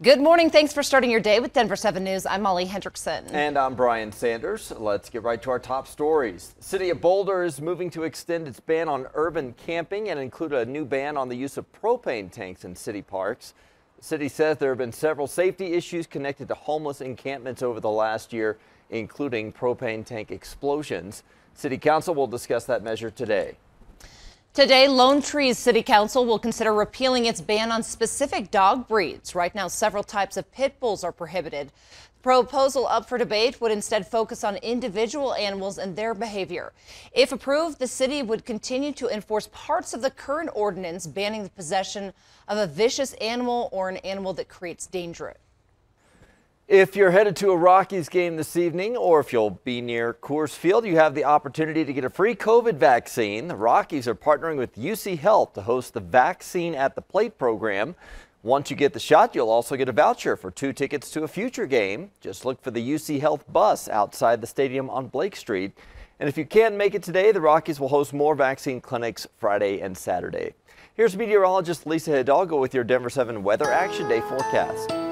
Good morning. Thanks for starting your day with Denver 7 News. I'm Molly Hendrickson. And I'm Brian Sanders. Let's get right to our top stories. City of Boulder is moving to extend its ban on urban camping and include a new ban on the use of propane tanks in city parks. The city says there have been several safety issues connected to homeless encampments over the last year, including propane tank explosions. City Council will discuss that measure today. Today, Lone Tree's City Council will consider repealing its ban on specific dog breeds. Right now, several types of pit bulls are prohibited. The proposal up for debate would instead focus on individual animals and their behavior. If approved, the city would continue to enforce parts of the current ordinance banning the possession of a vicious animal or an animal that creates danger. If you're headed to a Rockies game this evening, or if you'll be near Coors Field, you have the opportunity to get a free COVID vaccine. The Rockies are partnering with UC Health to host the Vaccine at the Plate program. Once you get the shot, you'll also get a voucher for two tickets to a future game. Just look for the UC Health bus outside the stadium on Blake Street. And if you can't make it today, the Rockies will host more vaccine clinics Friday and Saturday. Here's meteorologist Lisa Hidalgo with your Denver 7 Weather Action Day forecast.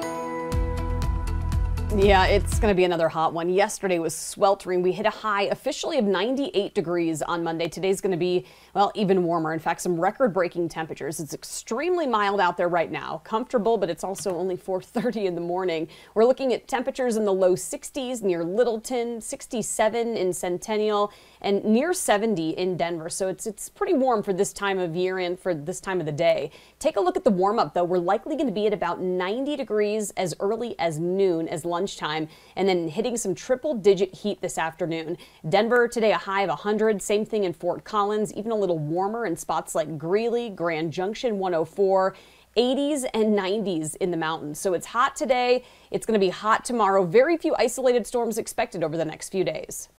Yeah, it's going to be another hot one. Yesterday was sweltering. We hit a high officially of 98 degrees on Monday. Today's going to be, well, even warmer. In fact, some record breaking temperatures. It's extremely mild out there right now. Comfortable, but it's also only 4.30 in the morning. We're looking at temperatures in the low 60s near Littleton, 67 in Centennial, and near 70 in Denver. So it's, it's pretty warm for this time of year and for this time of the day. Take a look at the warm up, though. We're likely going to be at about 90 degrees as early as noon as lunchtime and then hitting some triple digit heat this afternoon. Denver today a high of 100. Same thing in Fort Collins, even a little warmer in spots like Greeley, Grand Junction 104. 80s and 90s in the mountains. So it's hot today. It's going to be hot tomorrow. Very few isolated storms expected over the next few days.